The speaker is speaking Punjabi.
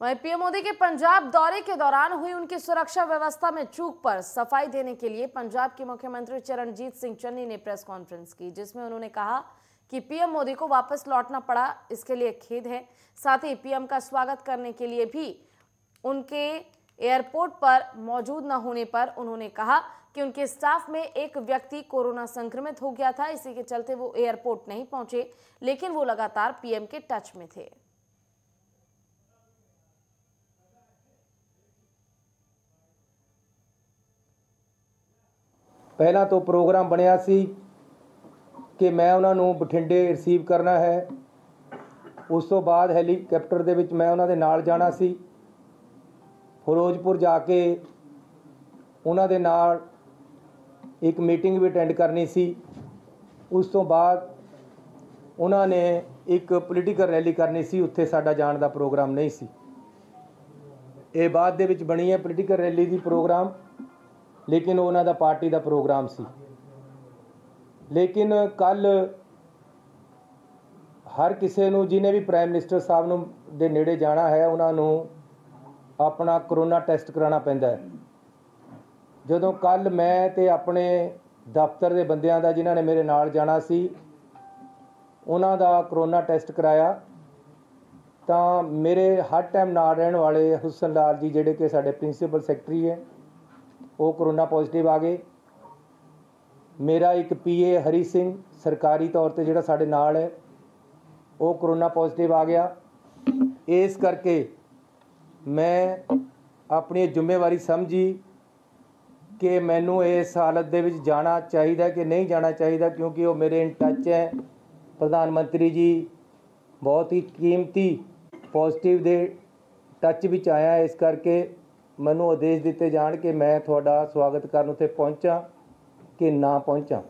वहीं पीएम मोदी के पंजाब दौरे के दौरान हुई उनकी सुरक्षा व्यवस्था में चूक पर सफ़ाई देने के लिए पंजाब के मुख्यमंत्री चरणजीत सिंह चन्नी ने प्रेस कॉन्फ्रेंस की, जिसमें उन्होंने कहा कि पीएम मोदी को वापस लौटना पड़ा, इसके लिए खेद है। साथ ही पीएम का स्वागत करने के लिए भी उनके एयरपोर्ट पर मौजूद न होने पर उन्होंने कहा कि उनके स्टाफ में एक व्यक्ति कोरोना संक्रमित हो गया था, इसी के चलते वो एयरपोर्ट नहीं पहुँचे, लेकिन वो लगातार पीएम के टच में थे। ਪਹਿਲਾਂ ਤੋਂ ਪ੍ਰੋਗਰਾਮ ਬਣਿਆ ਸੀ ਕਿ ਮੈਂ ਉਹਨਾਂ ਨੂੰ ਬਠਿੰਡੇ ਰਿਸੀਵ ਕਰਨਾ ਹੈ। ਉਸ ਤੋਂ ਬਾਅਦ ਹੈਲੀਕਾਪਟਰ ਦੇ ਵਿੱਚ ਮੈਂ ਉਹਨਾਂ ਦੇ ਨਾਲ ਜਾਣਾ ਸੀ। ਫਿਰੋਜ਼ਪੁਰ ਜਾ ਕੇ ਉਹਨਾਂ ਦੇ ਨਾਲ ਇੱਕ ਮੀਟਿੰਗ ਵੀ ਅਟੈਂਡ ਕਰਨੀ ਸੀ। ਉਸ ਤੋਂ ਬਾਅਦ ਉਹਨਾਂ ਨੇ ਇੱਕ ਪੋਲੀਟੀਕਲ ਰੈਲੀ ਕਰਨੀ ਸੀ। ਉੱਥੇ ਸਾਡਾ ਜਾਣ ਦਾ ਪ੍ਰੋਗਰਾਮ ਨਹੀਂ ਸੀ। ਇਹ ਬਾਅਦ ਦੇ ਵਿੱਚ ਬਣੀ ਹੈ ਪੋਲੀਟੀਕਲ ਰੈਲੀ ਦੀ ਪ੍ਰੋਗਰਾਮ। ਲੇਕਿਨ ਉਹਨਾਂ ਦਾ ਪਾਰਟੀ ਦਾ ਪ੍ਰੋਗਰਾਮ ਸੀ। ਲੇਕਿਨ ਕੱਲ ਹਰ ਕਿਸੇ ਨੂੰ, ਜਿਹਨੇ ਵੀ ਪ੍ਰਾਈਮ ਮਿਨਿਸਟਰ ਸਾਹਿਬ ਨੂੰ ਦੇ ਨੇੜੇ ਜਾਣਾ ਹੈ, ਉਹਨਾਂ ਨੂੰ ਆਪਣਾ ਕਰੋਨਾ ਟੈਸਟ ਕਰਾਉਣਾ ਪੈਂਦਾ ਹੈ। ਜਦੋਂ ਕੱਲ ਮੈਂ ਤੇ ਆਪਣੇ ਦਫ਼ਤਰ ਦੇ ਬੰਦਿਆਂ ਦਾ, ਜਿਨ੍ਹਾਂ ਨੇ ਮੇਰੇ ਨਾਲ ਜਾਣਾ ਸੀ, ਉਹਨਾਂ ਦਾ ਕਰੋਨਾ ਟੈਸਟ ਕਰਾਇਆ, ਤਾਂ ਮੇਰੇ ਹਰ ਟਾਈਮ ਨਾਲ ਰਹਿਣ ਵਾਲੇ ਹੁਸਨ ਲਾਲ ਜੀ, ਜਿਹੜੇ ਕਿ ਸਾਡੇ ਪ੍ਰਿੰਸੀਪਲ ਸੈਕਟਰੀ ਹੈ ਉਹ ਕਰੋਨਾ ਪੋਜ਼ਿਟਿਵ ਆ ਗਏ। ਮੇਰਾ ਇੱਕ ਪੀਏ ਹਰੀ ਸਿੰਘ ਸਰਕਾਰੀ ਤੌਰ ਤੇ ਜਿਹੜਾ ਸਾਡੇ ਨਾਲ ਹੈ, ਉਹ ਕਰੋਨਾ ਪੋਜ਼ਿਟਿਵ ਆ ਗਿਆ। ਇਸ ਕਰਕੇ ਮੈਂ ਆਪਣੀ ਜ਼ਿੰਮੇਵਾਰੀ ਸਮਝੀ ਕਿ ਮੈਨੂੰ ਇਸ ਹਾਲਤ ਦੇ ਵਿੱਚ ਜਾਣਾ ਚਾਹੀਦਾ ਕਿ ਨਹੀਂ ਜਾਣਾ ਚਾਹੀਦਾ, ਕਿਉਂਕਿ ਉਹ ਮੇਰੇ ਇਨ ਟੱਚ ਹੈ। ਪ੍ਰਧਾਨ ਮੰਤਰੀ ਜੀ, ਬਹੁਤ ਹੀ ਕੀਮਤੀ ਪੋਜ਼ਿਟਿਵ ਦੇ ਟੱਚ ਵਿੱਚ ਆਇਆ ਇਸ ਕਰਕੇ। ਮੈਨੂੰ ਆਦੇਸ਼ ਦਿੱਤੇ ਜਾਣ ਕਿ ਮੈਂ ਤੁਹਾਡਾ ਸਵਾਗਤ ਕਰਨ ਉੱਥੇ ਪਹੁੰਚਾਂ ਕਿ ਨਾ ਪਹੁੰਚਾਂ।